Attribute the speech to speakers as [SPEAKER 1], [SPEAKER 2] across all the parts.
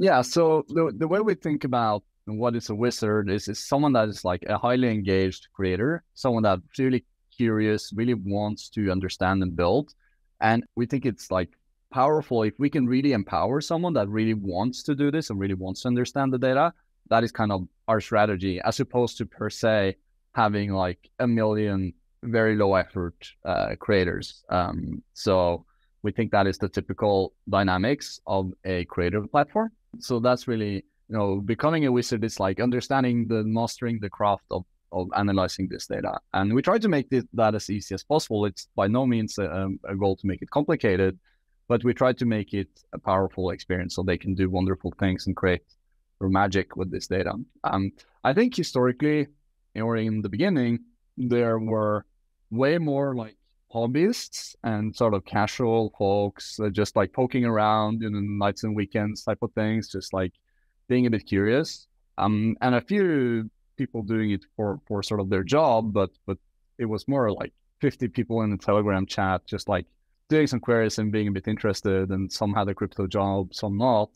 [SPEAKER 1] Yeah. So the the way we think about what is a wizard is is someone that is like a highly engaged creator, someone that really curious, really wants to understand and build. And we think it's like powerful if we can really empower someone that really wants to do this and really wants to understand the data. That is kind of our strategy, as opposed to per se having like a million very low effort uh, creators. Um, so we think that is the typical dynamics of a creative platform. So that's really you know, becoming a wizard is like understanding the mastering the craft of of analyzing this data. And we try to make this, that as easy as possible. It's by no means a, a, goal to make it complicated, but we try to make it a powerful experience so they can do wonderful things and create magic with this data. Um, I think historically, or in the beginning, there were way more like hobbyists and sort of casual folks just like poking around in the nights and weekends type of things, just like being a bit curious. Um, and a few people doing it for for sort of their job, but but it was more like 50 people in the Telegram chat, just like doing some queries and being a bit interested, and some had a crypto job, some not.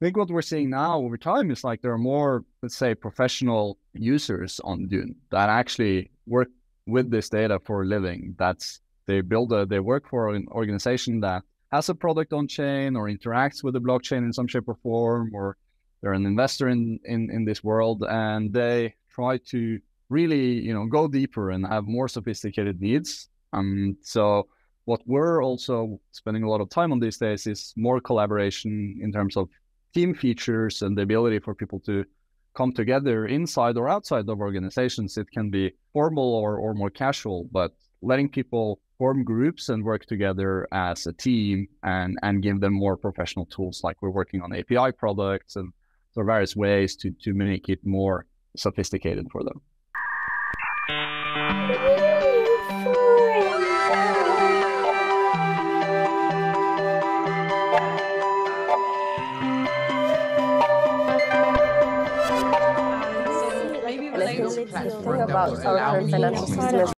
[SPEAKER 1] I think what we're seeing now over time is like there are more, let's say, professional users on Dune that actually work with this data for a living. That's they build a they work for an organization that has a product on chain or interacts with the blockchain in some shape or form, or they're an investor in, in, in this world and they try to really, you know, go deeper and have more sophisticated needs. Um, so what we're also spending a lot of time on these days is more collaboration in terms of team features and the ability for people to come together inside or outside of organizations. It can be formal or, or more casual, but letting people form groups and work together as a team and, and give them more professional tools. Like we're working on API products and there are various ways to, to make it more sophisticated for them.
[SPEAKER 2] about our financial system